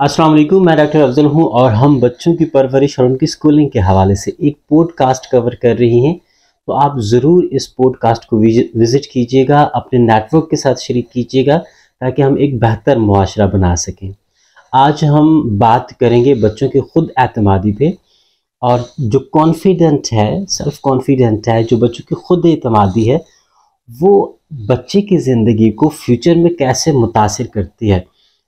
अस्सलाम वालेकुम, मैं डॉक्टर अफजल हूँ और हम बच्चों की परवरिश और उनकी स्कूलिंग के हवाले से एक पॉडकास्ट कवर कर रही हैं। तो आप ज़रूर इस पॉडकास्ट को विज़िट कीजिएगा, अपने नेटवर्क के साथ शरीक कीजिएगा, ताकि हम एक बेहतर मुआशरा बना सकें। आज हम बात करेंगे बच्चों के ख़ुद अतमादी पे और जो कॉन्फिडेंट है सेल्फ़ कॉन्फिडेंट है, जो बच्चों की ख़ुद अतमादी है, वो बच्चे की ज़िंदगी को फ्यूचर में कैसे मुतासर करती है।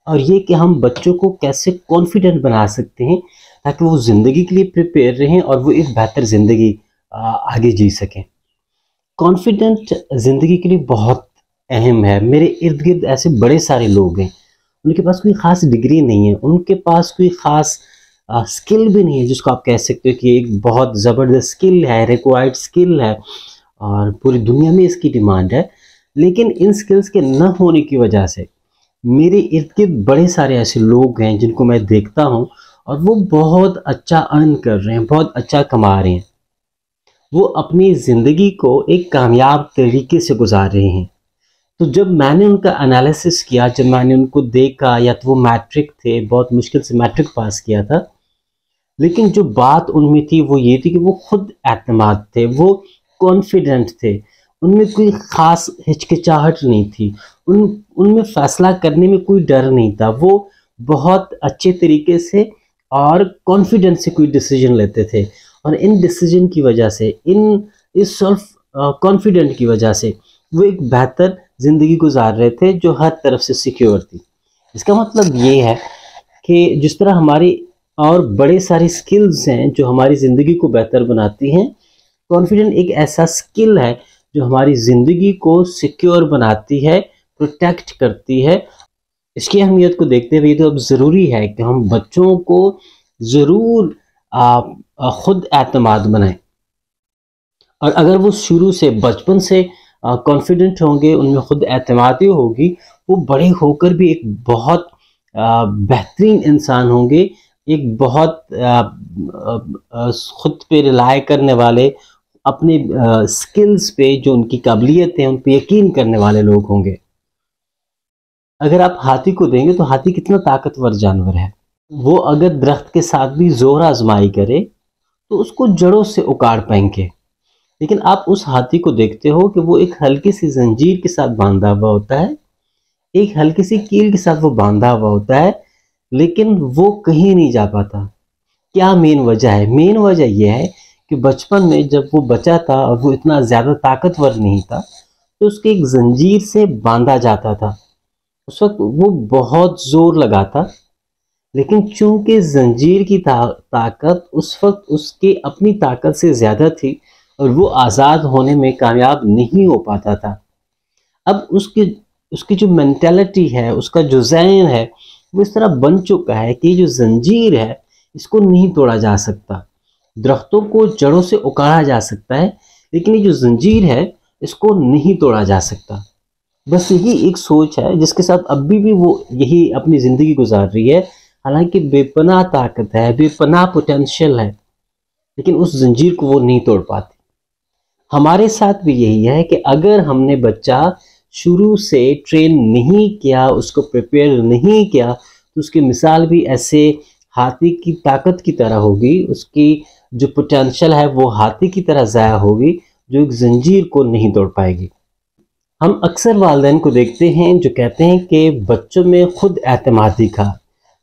और ये कि हम बच्चों को कैसे कॉन्फिडेंट बना सकते हैं, ताकि वो ज़िंदगी के लिए प्रिपेयर रहें और वो एक बेहतर ज़िंदगी आगे जी सकें। कॉन्फिडेंट ज़िंदगी के लिए बहुत अहम है। मेरे इर्द गिर्द ऐसे बड़े सारे लोग हैं, उनके पास कोई ख़ास डिग्री नहीं है, उनके पास कोई ख़ास स्किल भी नहीं है जिसको आप कह सकते हो कि एक बहुत ज़बरदस्त स्किल है रिक्वायर्ड स्किल है, और पूरी दुनिया में इसकी डिमांड है। लेकिन इन स्किल्स के न होने की वजह से मेरे इर्द गिर्द बड़े सारे ऐसे लोग हैं जिनको मैं देखता हूँ और वो बहुत अच्छा अर्न कर रहे हैं, बहुत अच्छा कमा रहे हैं। वो अपनी ज़िंदगी को एक कामयाब तरीके से गुजार रहे हैं। तो जब मैंने उनका एनालिसिस किया, जब मैंने उनको देखा, या तो वो मैट्रिक थे, बहुत मुश्किल से मैट्रिक पास किया था, लेकिन जो बात उनमें थी वो ये थी कि वो खुद एतमाद थे, वो कॉन्फिडेंट थे। उनमें कोई ख़ास हिचकिचाहट नहीं थी। उन, उनमें फ़ैसला करने में कोई डर नहीं था। वो बहुत अच्छे तरीके से और कॉन्फिडेंस से कोई डिसीज़न लेते थे। और इन डिसीज़न की वजह से, इन, इस सेल्फ कॉन्फिडेंट की वजह से वो एक बेहतर ज़िंदगी गुजार रहे थे, जो हर तरफ़ से सिक्योर थी। इसका मतलब ये है कि जिस तरह हमारी और बड़े सारी स्किल्स हैं, जो हमारी ज़िंदगी को बेहतर बनाती हैं कॉन्फिडेंट एक ऐसा स्किल है जो हमारी ज़िंदगी को सिक्योर बनाती है प्रोटेक्ट करती है। इसकी अहमियत को देखते हुए तो अब ज़रूरी है कि हम बच्चों को ज़रूर ख़ुद एतमाद बनाएँ। और अगर वो शुरू से बचपन से कॉन्फिडेंट होंगे, उनमें ख़ुद एतमादी होगी, वो बड़े होकर भी एक बहुत बेहतरीन इंसान होंगे, एक बहुत ख़ुद पे रिलाय करने वाले अपने स्किल्स पे जो उनकी काबिलियत है, उन पर यकीन करने वाले लोग होंगे। अगर आप हाथी को देंगे तो हाथी कितना ताकतवर जानवर है। वो अगर दरख्त के साथ भी ज़ोर आजमाई करे तो उसको जड़ों से उकाड़ पाएँगे। लेकिन आप उस हाथी को देखते हो कि वो एक हल्की सी जंजीर के साथ बांधा हुआ होता है, एक हल्की सी कील के साथ वो बांधा हुआ होता है, लेकिन वो कहीं नहीं जा पाता। क्या मेन वजह है? मेन वजह यह है कि बचपन में जब वो बचा था और वो इतना ज़्यादा ताकतवर नहीं था तो उसके एक जंजीर से बांधा जाता था। उस वक्त वो बहुत ज़ोर लगा था लेकिन चूँकि जंजीर की ता, ताकत उस वक्त उसके अपनी ताकत से ज़्यादा थी और वो आज़ाद होने में कामयाब नहीं हो पाता था। अब उसकी उसकी जो मैंटेलिटी है उसका जो जहन है वो इस तरह बन चुका है कि जो जंजीर है इसको नहीं तोड़ा जा सकता। दरख्तों को जड़ों से उकाड़ा जा सकता है, लेकिन ये जो जंजीर है, इसको नहीं तोड़ा जा सकता। बस यही एक सोच है, जिसके साथ अभी भी वो यही अपनी ज़िंदगी गुजार रही है। हालाँकि बेपना ताकत है बेपना पोटेंशियल है, लेकिन उस जंजीर को वो नहीं तोड़ पाती। हमारे साथ भी यही है कि अगर हमने बच्चा शुरू से ट्रेन नहीं किया, उसको प्रिपेयर नहीं किया तो उसकी मिसाल भी ऐसे हाथी की ताकत की तरह होगी, उसकी जो पोटेंशियल है, वो हाथी की तरह ज़ाया होगी, जो एक जंजीर को नहीं तोड़ पाएगी। हम अक्सर वालदेन को देखते हैं, जो कहते हैं कि बच्चों में खुद एतमादी का।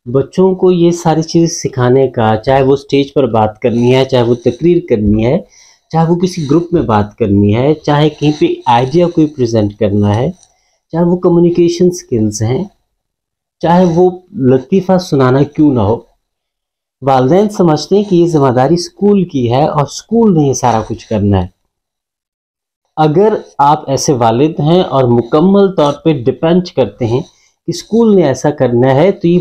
बच्चों को ये सारी चीज़ सिखाने का, चाहे वो स्टेज पर बात करनी है, चाहे वो तकरीर करनी है, चाहे वो किसी ग्रुप में बात करनी है, चाहे कहीं पे आइडिया कोई प्रेजेंट करना है, चाहे वो कम्युनिकेशन स्किल्स हैं, चाहे वो लतीफ़ा सुनाना क्यों ना हो। वालदेन समझते हैं कि ये ज़िम्मेदारी स्कूल की है और स्कूल ने ये सारा कुछ करना है। अगर आप ऐसे वालिद हैं और मुकम्मल तौर पे डिपेंड करते हैं कि स्कूल ने ऐसा करना है तो ये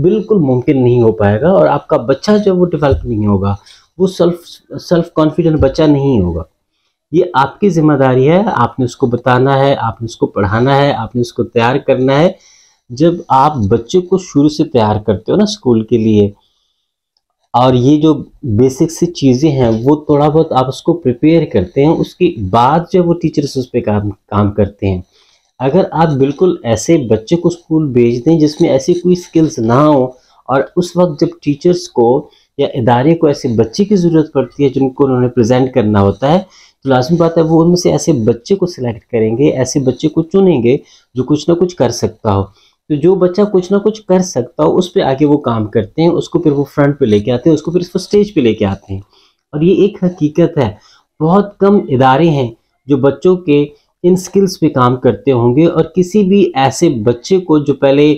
बिल्कुल मुमकिन नहीं हो पाएगा और आपका बच्चा जो वो डेवलप नहीं होगा, वो सेल्फ सेल्फ कॉन्फिडेंट बच्चा नहीं होगा। ये आपकी ज़िम्मेदारी है, आपने उसको बताना है, आपने उसको पढ़ाना है, आपने उसको तैयार करना है। जब आप बच्चे को शुरू से तैयार करते हो ना स्कूल के लिए और ये जो बेसिक सी चीज़ें हैं, वो थोड़ा बहुत आप उसको प्रिपेयर करते हैं, उसके बाद जब वो टीचर्स उस पर काम काम करते हैं। अगर आप बिल्कुल ऐसे बच्चे को स्कूल भेज दें, जिसमें ऐसी कोई स्किल्स ना हो, और उस वक्त जब टीचर्स को या इदारे को ऐसे बच्चे की ज़रूरत पड़ती है, जिनको उन्होंने प्रेजेंट करना होता है तो लाजमी बात है, वो उनमें से ऐसे बच्चे को सिलेक्ट करेंगे, ऐसे बच्चे को चुनेंगे, जो कुछ ना कुछ कर सकता हो। तो जो बच्चा कुछ ना कुछ कर सकता हो, उस पर आगे वो काम करते हैं, उसको फिर वो फ्रंट पे लेके आते हैं, उसको फिर उसको स्टेज पे लेके आते हैं। और ये एक हकीकत है, बहुत कम इदारे हैं जो बच्चों के इन स्किल्स पे काम करते होंगे और किसी भी ऐसे बच्चे को जो पहले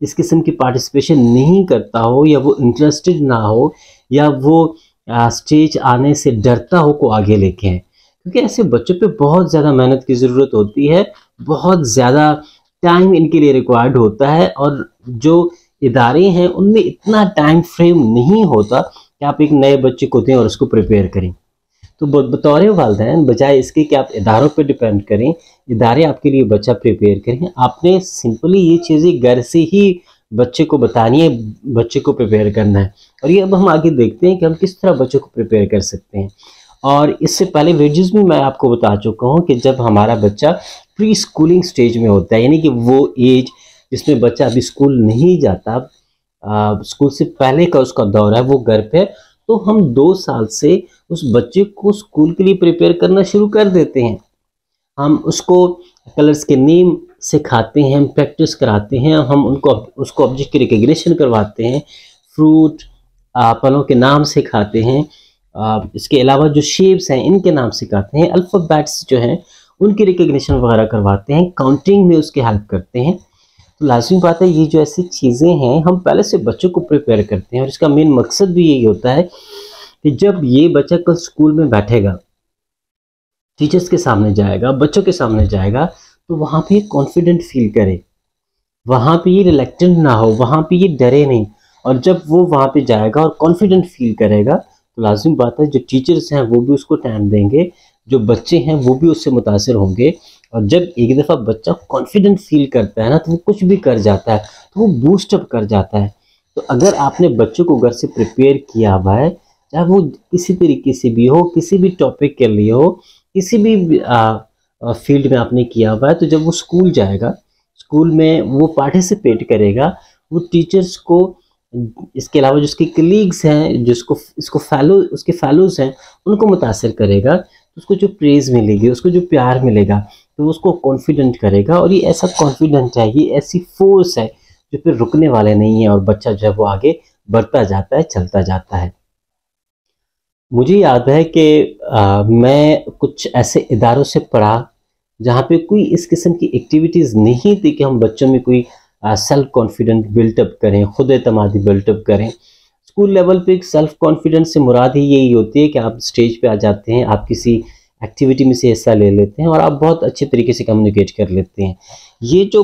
इस किस्म की पार्टिसिपेशन नहीं करता हो या वो इंटरेस्टेड ना हो या वो स्टेज आने से डरता हो को आगे लेके आए। क्योंकि ऐसे बच्चों पे बहुत ज़्यादा मेहनत की ज़रूरत होती है, बहुत ज़्यादा टाइम इनके लिए रिक्वायर्ड होता है और जो इदारे हैं, उनमें इतना टाइम फ्रेम नहीं होता कि आप एक नए बच्चे को दें और उसको प्रिपेयर करें। तो बतौर वालदेन, बजाय इसके कि आप इदारों पर डिपेंड करें, इदारे आपके लिए बच्चा प्रिपेयर करें। आपने सिंपली ये चीज़ें घर से ही बच्चे को बतानी है, बच्चे को प्रिपेयर करना है। और ये अब हम आगे देखते हैं कि हम किस तरह बच्चों को प्रिपेयर कर सकते हैं। और इससे पहले वेजेस भी मैं आपको बता चुका हूँ कि जब हमारा बच्चा प्री स्कूलिंग स्टेज में होता है। यानी कि वो एज जिसमें बच्चा अभी स्कूल नहीं जाता स्कूल से पहले का उसका दौर है, वो घर पे तो हम दो साल से उस बच्चे को स्कूल के लिए प्रिपेयर करना शुरू कर देते हैं। हम उसको कलर्स के नेम सिखाते हैं प्रैक्टिस कराते हैं, हम उनको उसको ऑब्जेक्ट की रिकग्निशन करवाते हैं फ्रूट फलों के नाम सिखाते हैं इसके अलावा जो शेप्स हैं, इनके नाम सिखाते हैं अल्फ़ाबेट्स जो हैं उनकी रिकग्निशन वगैरह करवाते हैं काउंटिंग में उसकी हेल्प करते हैं। तो लाजमी बात है, ये जो ऐसी चीज़ें हैं, हम पहले से बच्चों को प्रिपेयर करते हैं और इसका मेन मकसद भी यही होता है कि जब ये बच्चा कल स्कूल में बैठेगा टीचर्स के सामने जाएगा, बच्चों के सामने जाएगा तो वहाँ पे कॉन्फिडेंट फील करे। वहाँ पे ये रिलेक्टेंट ना हो, वहाँ पे ये डरे नहीं। और जब वो वहाँ पे जाएगा और कॉन्फिडेंट फील करेगा तो लाजमी बात है, जो टीचर्स हैं, वो भी उसको टाइम देंगे। जो बच्चे हैं वो भी उससे मुतासर होंगे। और जब एक दफ़ा बच्चा कॉन्फिडेंट फील करता है ना तो वो कुछ भी कर जाता है तो वो बूस्टअप कर जाता है। तो अगर आपने बच्चों को घर से प्रिपेयर किया हुआ है, चाहे वो किसी तरीके से भी हो, किसी भी टॉपिक के लिए हो, किसी भी फ़ील्ड में आपने किया हुआ है तो जब वो स्कूल जाएगा स्कूल में वो पार्टिसिपेट करेगा, वो टीचर्स को, इसके अलावा जो उसके कलीग्स हैं जिसको इसको फैलो उसके फैलोज हैं, उनको मुतासर करेगा उसको जो प्रेज़ मिलेगी, उसको जो प्यार मिलेगा तो उसको कॉन्फिडेंट करेगा और ये ऐसा कॉन्फिडेंट है, ये ऐसी फोर्स है जो फिर रुकने वाले नहीं है और बच्चा जब वो आगे बढ़ता जाता है, चलता जाता है। मुझे याद है कि मैं कुछ ऐसे इदारों से पढ़ा जहाँ पे कोई इस किस्म की एक्टिविटीज़ नहीं थी कि हम बच्चों में कोई सेल्फ कॉन्फिडेंट बिल्टअप करें खुद अतमादी बिल्टअप करें। स्कूल लेवल पे एक सेल्फ कॉन्फिडेंस से मुराद ही यही होती है कि आप स्टेज पे आ जाते हैं, आप किसी एक्टिविटी में से हिस्सा ले लेते हैं और आप बहुत अच्छे तरीके से कम्युनिकेट कर लेते हैं। ये जो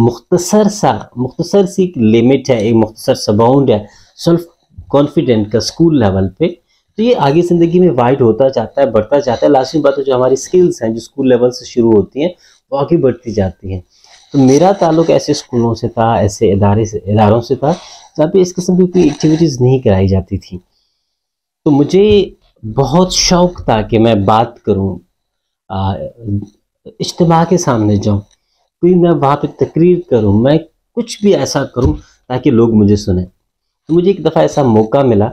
मुख्तसर सा, मुख्तसर सी लिमिट है, एक मुख्तसर सा बाउंड है सेल्फ कॉन्फिडेंट का स्कूल लेवल पे तो ये आगे ज़िंदगी में वाइड होता जाता है, बढ़ता जाता है। लास्ट में बात जो हमारी स्किल्स हैं, जो स्कूल लेवल से शुरू होती हैं, वो आगे बढ़ती जाती हैं। तो मेरा ताल्लुक ऐसे स्कूलों से था, ऐसे इदारे से, इदारों से था, जहाँ पे इस किस्म की कोई एक्टिविटीज़ नहीं कराई जाती थी। तो मुझे बहुत शौक था कि मैं बात करूँ इज्तम के सामने जाऊँ, कोई मैं वहाँ पे तकरीर करूँ, मैं कुछ भी ऐसा करूँ ताकि लोग मुझे सुने। तो मुझे एक दफ़ा ऐसा मौका मिला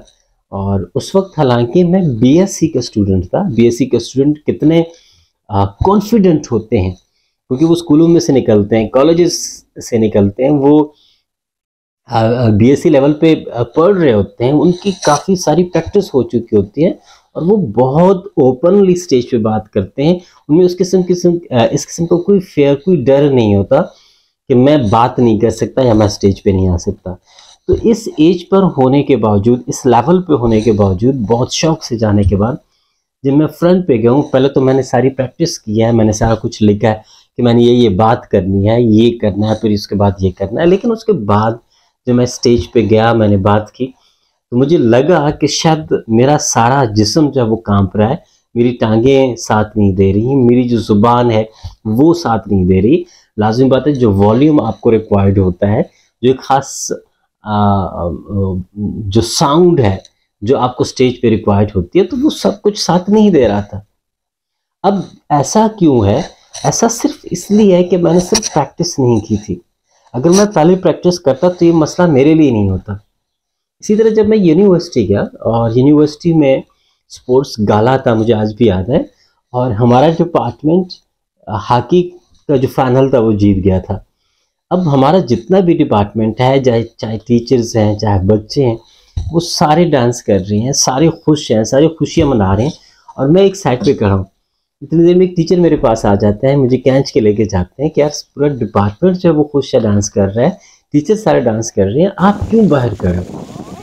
और उस वक्त हालाँकि मैं बीएससी का स्टूडेंट था। बीएससी का स्टूडेंट कितने कॉन्फिडेंट होते हैं। क्योंकि वो स्कूलों में से निकलते हैं, कॉलेजेस से निकलते हैं, वो बीएससी लेवल पे पढ़ रहे होते हैं, उनकी काफ़ी सारी प्रैक्टिस हो चुकी होती है और वो बहुत ओपनली स्टेज पे बात करते हैं। उनमें उस किस्म किस्म इस किस्म का कोई फेयर कोई डर नहीं होता कि मैं बात नहीं कर सकता या मैं स्टेज पे नहीं आ सकता। तो इस एज पर होने के बावजूद, इस लेवल पे होने के बावजूद, बहुत शौक से जाने के बाद, जब मैं फ्रंट पे गया हूँ, पहले तो मैंने सारी प्रैक्टिस की है, मैंने सारा कुछ लिखा है कि मैंने ये ये बात करनी है, ये करना है, फिर उसके बाद ये करना है। लेकिन उसके बाद जब मैं स्टेज पे गया, मैंने बात की तो मुझे लगा कि शायद मेरा सारा जिसम जो है वो काँप रहा है। मेरी टांगें साथ नहीं दे रही, मेरी जो ज़ुबान है वो साथ नहीं दे रही। लाजमी बात है, जो वॉल्यूम आपको रिक्वायर्ड होता है, जो एक ख़ास जो साउंड है, जो आपको स्टेज पे रिक्वायर्ड होती है तो वो सब कुछ साथ नहीं दे रहा था। अब ऐसा क्यों है ऐसा सिर्फ़ इसलिए है कि मैंने सिर्फ़ प्रैक्टिस नहीं की थी। अगर मैं पहले प्रैक्टिस करता तो ये मसला मेरे लिए नहीं होता। इसी तरह जब मैं यूनिवर्सिटी गया और यूनिवर्सिटी में स्पोर्ट्स गाला था, मुझे आज भी याद है, और हमारा डिपार्टमेंट हॉकी का जो फाइनल था, वो जीत गया था। अब हमारा जितना भी डिपार्टमेंट है, चाहे चाहे टीचर्स हैं, चाहे बच्चे हैं, वो सारे डांस कर रहे हैं, सारे खुश हैं, सारे खुशियाँ मना रहे हैं, और मैं एक साइड पे खड़ा हूँ। इतनी देर में एक टीचर मेरे पास आ जाते हैं, मुझे कैंच के लेके जाते हैं कि यार पूरा डिपार्टमेंट जो है वो खुश है डांस कर रहा है टीचर सारे डांस कर रहे हैं, आप क्यों बाहर कर रहे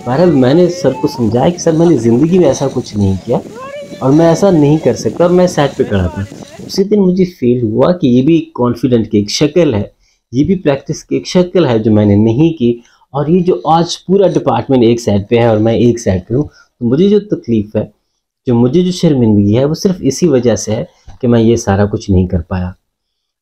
बहरहाल मैंने सर को समझाया कि सर मैंने ज़िंदगी में ऐसा कुछ नहीं किया और मैं ऐसा नहीं कर सकता और मैं साइड पे खड़ा था। उसी दिन मुझे फील हुआ कि ये भी एक कॉन्फिडेंट की एक शक्ल है, ये भी प्रैक्टिस की एक शक्ल है जो मैंने नहीं की और ये जो आज पूरा डिपार्टमेंट एक साइड पे है और मैं एक साइड पे हूँ तो मुझे जो तकलीफ़ है जो मुझे जो शर्मिंदगी है, वो सिर्फ़ इसी वजह से है कि मैं ये सारा कुछ नहीं कर पाया।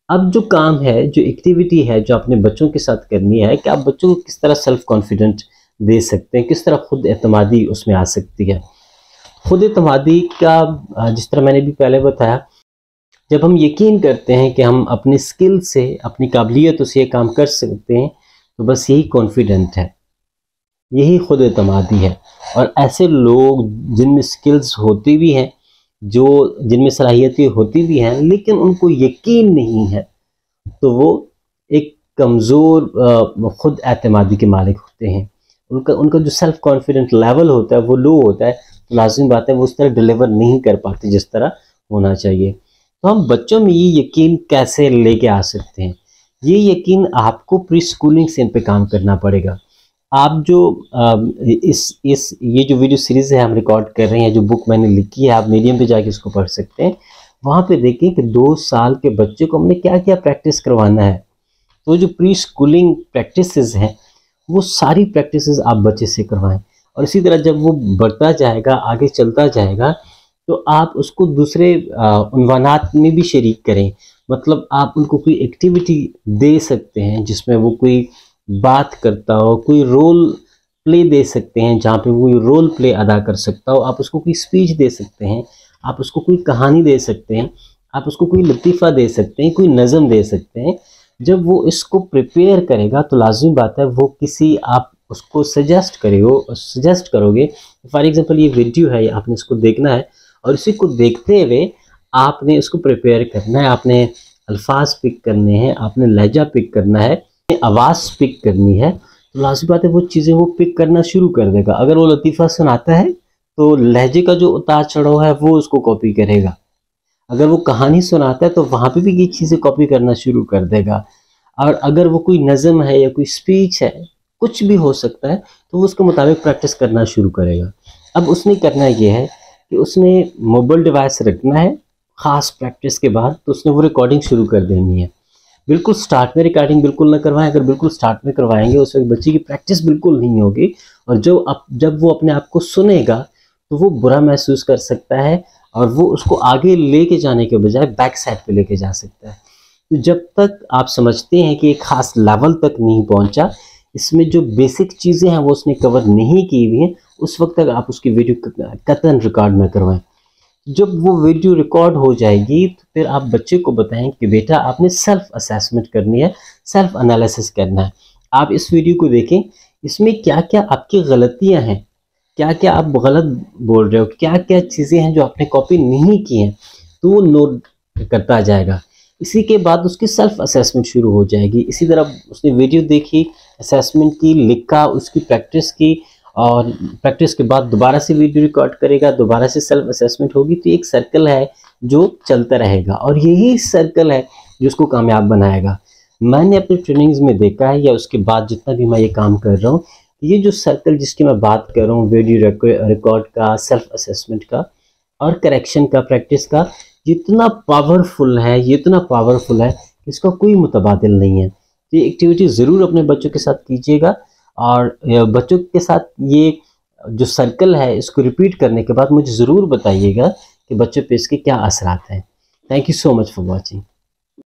अब जो काम है, जो एक्टिविटी है, जो अपने बच्चों के साथ करनी है कि आप बच्चों को किस तरह सेल्फ कॉन्फिडेंट दे सकते हैं? किस तरह खुद अतमादी उसमें आ सकती है? खुद अतमादी का जिस तरह मैंने भी पहले बताया, जब हम यकीन करते हैं कि हम अपनी स्किल से, अपनी काबिलियत से ये काम कर सकते हैं तो बस यही कॉन्फिडेंट है। यही खुद अतमादी है। और ऐसे लोग जिनमें स्किल्स होती भी हैं, जो जिनमें सलाहियतें होती भी हैं, लेकिन उनको यकीन नहीं है तो वो एक कमज़ोर ख़ुद अतमादी के मालिक होते हैं। उनका उनका जो सेल्फ कॉन्फिडेंट लेवल होता है, वो लो होता है तो लाजमी बात है, वो उस तरह डिलीवर नहीं कर पाते जिस तरह होना चाहिए। तो हम बच्चों में ये यकीन कैसे लेके आ सकते हैं? ये यकीन आपको प्री स्कूलिंग से इन पे काम करना पड़ेगा। आप जो इस इस, ये जो वीडियो सीरीज़ है हम रिकॉर्ड कर रहे हैं जो बुक मैंने लिखी है, आप मीडियम पे जाके इसको पढ़ सकते हैं। वहाँ पे देखें कि दो साल के बच्चे को हमने क्या क्या प्रैक्टिस करवाना है। तो जो प्री स्कूलिंग प्रैक्टिसेस हैं, वो सारी प्रैक्टिस आप बच्चे से करवाएँ। और इसी तरह जब वो बढ़ता जाएगा, आगे चलता जाएगा तो आप उसको दूसरे उनवानात में भी शरीक करें। मतलब आप उनको कोई एक्टिविटी दे सकते हैं जिसमें वो कोई बात करता हो, कोई रोल प्ले दे सकते हैं, जहाँ पे वो रोल प्ले अदा कर सकता हो, आप उसको कोई स्पीच दे सकते हैं, आप उसको कोई कहानी दे सकते हैं, आप उसको कोई लतीफ़ा दे सकते हैं, कोई नज़म दे सकते हैं, जब वो इसको प्रिपेयर करेगा तो लाजमी बात है, वो किसी आप उसको सजेस्ट करेगा सजेस्ट करोगे। फॉर एग्जांपल ये वीडियो है आपने इसको देखना है, और इसी को देखते हुए आपने इसको प्रिपेयर करना है, आपने अल्फाज पिक करने हैं, आपने लहजा पिक करना है आवाज़ पिक करनी है तो लाजमी बात है वो चीज़ें वो पिक करना शुरू कर देगा। अगर वो लतीफ़ा सुनाता है तो लहजे का जो उतार चढ़ाव है, वो उसको कॉपी करेगा। अगर वो कहानी सुनाता है तो वहाँ पे भी ये चीज़ें कॉपी करना शुरू कर देगा। और अगर वो कोई नज़म है या कोई स्पीच है, कुछ भी हो सकता है तो वो उसके मुताबिक प्रैक्टिस करना शुरू करेगा। अब उसने करना ये है कि उसने मोबाइल डिवाइस रखना है, ख़ास प्रैक्टिस के बाद तो उसने वो रिकॉर्डिंग शुरू कर देनी है। बिल्कुल स्टार्ट में रिकॉर्डिंग बिल्कुल ना करवाएँ। अगर बिल्कुल स्टार्ट में करवाएँगे, उस वक्त बच्चे की प्रैक्टिस बिल्कुल नहीं होगी। और जो अब जब वो अपने आप को सुनेगा तो वो बुरा महसूस कर सकता है और वो उसको आगे लेके जाने के बजाय बैक साइड पे लेके जा सकता है। तो जब तक आप समझते हैं कि एक ख़ास लेवल तक नहीं पहुँचा, इसमें जो बेसिक चीज़ें हैं, वो उसने कवर नहीं की हुई हैं, उस वक्त तक आप उसकी वीडियो कतन रिकॉर्ड ना करवाएँ। जब वो वीडियो रिकॉर्ड हो जाएगी तो फिर आप बच्चे को बताएँ कि बेटा आपने सेल्फ असेसमेंट करनी है, सेल्फ एनालिसिस करना है। आप इस वीडियो को देखें, इसमें क्या क्या आपकी गलतियाँ हैं क्या क्या आप गलत बोल रहे हो क्या क्या चीज़ें हैं जो आपने कॉपी नहीं की हैं तो वो नोट करता जाएगा। इसी के बाद उसकी सेल्फ असेसमेंट शुरू हो जाएगी। इसी तरह उसने वीडियो देखी असेसमेंट की, लिखा, उसकी प्रैक्टिस की और प्रैक्टिस के बाद दोबारा से वीडियो रिकॉर्ड करेगा, दोबारा से सेल्फ असेसमेंट होगी तो एक सर्कल है जो चलता रहेगा और यही सर्कल है जो उसको कामयाब बनाएगा। मैंने अपनी ट्रेनिंग्स में देखा है या उसके बाद जितना भी मैं ये काम कर रहा हूँ, ये जो सर्कल जिसकी मैं बात कर रहा हूँ वीडियो रिकॉर्ड का सेल्फ असेसमेंट का और करेक्शन का प्रैक्टिस का, जितना पावरफुल है, ये इतना पावरफुल है इसका कोई मुतबादल नहीं है। तो ये एक्टिविटी ज़रूर अपने बच्चों के साथ कीजिएगा। और बच्चों के साथ ये जो सर्कल है, इसको रिपीट करने के बाद मुझे ज़रूर बताइएगा कि बच्चों पे इसके क्या असरात हैं। Thank you so much for watching